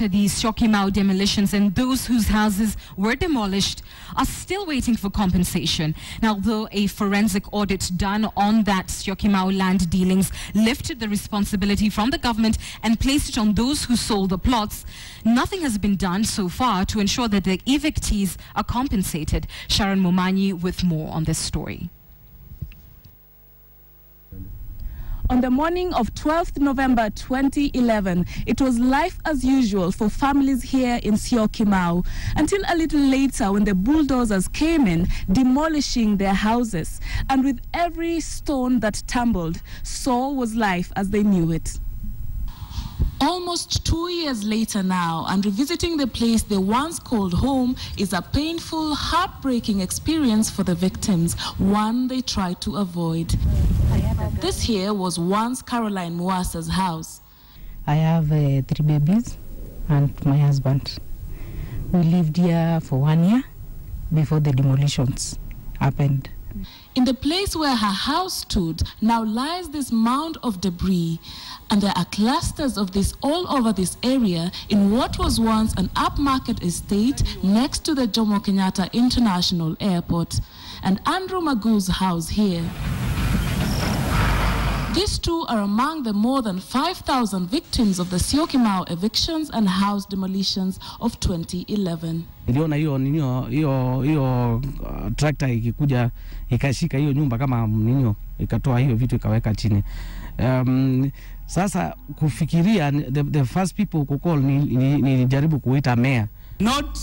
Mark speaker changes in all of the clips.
Speaker 1: after the Syokimau demolitions and those whose houses were demolished are still waiting for compensation. Now, though a forensic audit done on that Syokimau land dealings lifted the responsibility from the government and placed it on those who sold the plots, nothing has been done so far to ensure that the evictees are compensated. Sharon Momanyi with more on this story.
Speaker 2: On the morning of 12th November 2011, it was life as usual for families here in Syokimau until a little later when the bulldozers came in, demolishing their houses. And with every stone that tumbled, so was life as they knew it. Almost two years later now, and revisiting the place they once called home is a painful, heartbreaking experience for the victims, one they tried to avoid. This here was once Caroline Muasa's house.
Speaker 3: I have uh, three babies and my husband. We lived here for one year before the demolitions happened.
Speaker 2: In the place where her house stood now lies this mound of debris, and there are clusters of this all over this area in what was once an upmarket estate next to the Jomo Kenyatta International Airport. And Andrew Magu's house here. These two are among the more than 5,000 victims of the Siokimao evictions and house demolitions of 2011.
Speaker 4: Niliona hiyo ninio hiyo hiyo uh, trakta ikikuja ikashika hiyo nyumba kama ninio ikatoa hiyo vitu ikaweka chini. Um, sasa kufikiria the, the first people who nilijaribu ni, ni kuita mayor.
Speaker 5: Not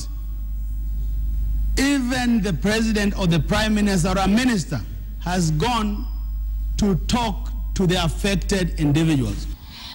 Speaker 5: even the president or the prime minister or a minister has gone to talk to the affected individuals.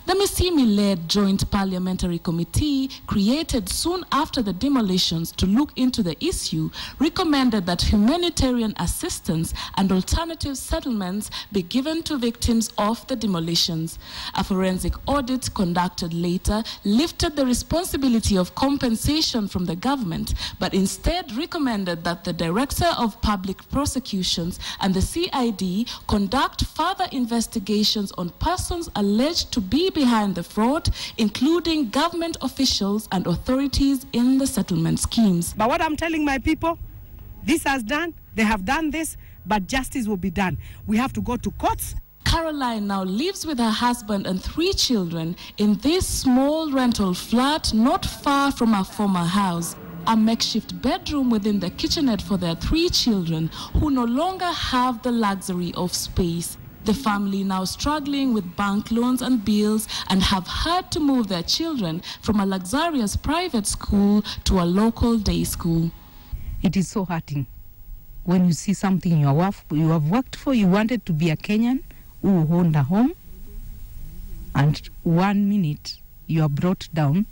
Speaker 2: The Musyimi-led Joint Parliamentary Committee, created soon after the demolitions to look into the issue, recommended that humanitarian assistance and alternative settlements be given to victims of the demolitions. A forensic audit conducted later lifted the responsibility of compensation from the government, but instead recommended that the Director of Public Prosecutions and the CID conduct further investigations on persons alleged to be behind the fraud, including government officials and authorities in the settlement schemes.
Speaker 6: But what I'm telling my people, this has done, they have done this, but justice will be done. We have to go to courts.
Speaker 2: Caroline now lives with her husband and three children in this small rental flat not far from her former house. A makeshift bedroom within the kitchenette for their three children who no longer have the luxury of space. The family now struggling with bank loans and bills and have had to move their children from a luxurious private school to a local day school.
Speaker 3: It is so hurting when you see something you have, you have worked for, you wanted to be a Kenyan who owned a home, and one minute you are brought down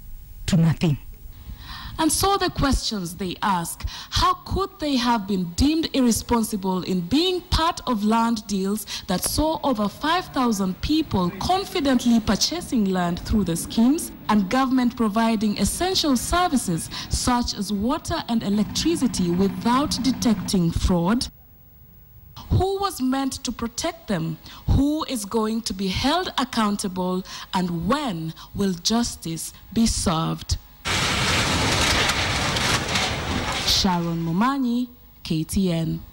Speaker 3: to nothing.
Speaker 2: And so the questions they ask, how could they have been deemed irresponsible in being part of land deals that saw over 5,000 people confidently purchasing land through the schemes and government providing essential services such as water and electricity without detecting fraud? Who was meant to protect them? Who is going to be held accountable? And when will justice be served? Sharon Momanyi, KTN.